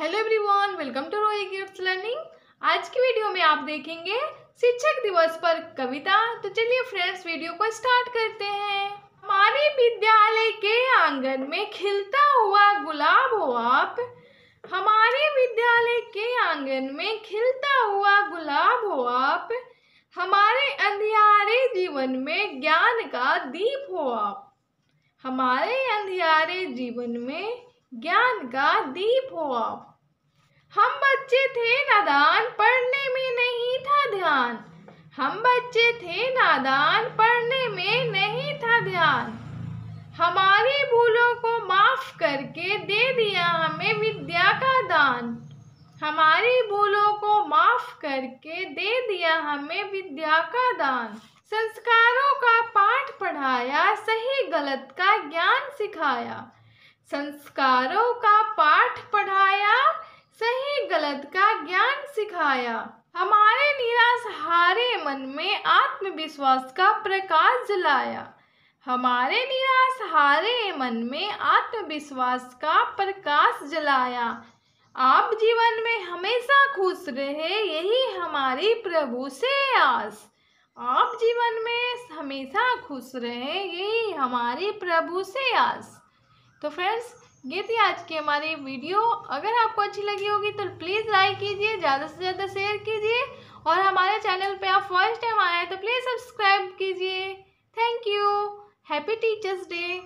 Hello everyone welcome to Roy gift learning आज की video में आप देखेंगे शिक्षक दिवस पर कविता। तो चलिए फ्रेंड्स वीडियो को स्टार्ट करते हैं। हमारे विद्यालय के आँगन में खिलता हुआ गुलाब हो आप। हमारे विद्यालय के आँगन में खिलता हुआ गुलाब हो आप। हमारे अंधियारे जीवन में ज्ञान का दीप हो आप। हमारे अंधियारे जीवन में ज्ञान का दीप हो आप। हम बच्चे थे नादान, पढ़ने में नहीं था ध्यान। हम बच्चे थे नादान, पढ़ने में नहीं था ध्यान। हमारी भूलों को माफ़ करके दे दिया हमें विद्या का दान। हमारी भूलों को माफ़ करके दे दिया हमें विद्या का दान। संस्कारों का पाठ पढ़ाया, सही गलत का ज्ञान सिखाया। संस्कारों का पाठ पढ़ाया, सही गलत का ज्ञान सिखाया। हमारे निराश हारे मन में आत्मविश्वास का प्रकाश जलाया। हमारे निराश हारे मन में आत्मविश्वास का प्रकाश जलाया। आप जीवन में हमेशा खुश रहे, यही हमारी प्रभु से आस। आप जीवन में हमेशा खुश रहे, यही हमारी प्रभु से आस। तो फ्रेंड्स ये थी आज की हमारी वीडियो अगर आपको अच्छी लगी होगी तो प्लीज़ लाइक कीजिए, ज़्यादा से ज़्यादा शेयर कीजिए। और हमारे चैनल पे आप फ़र्स्ट टाइम आए हैं तो प्लीज़ सब्सक्राइब कीजिए। Thank you happy teachers day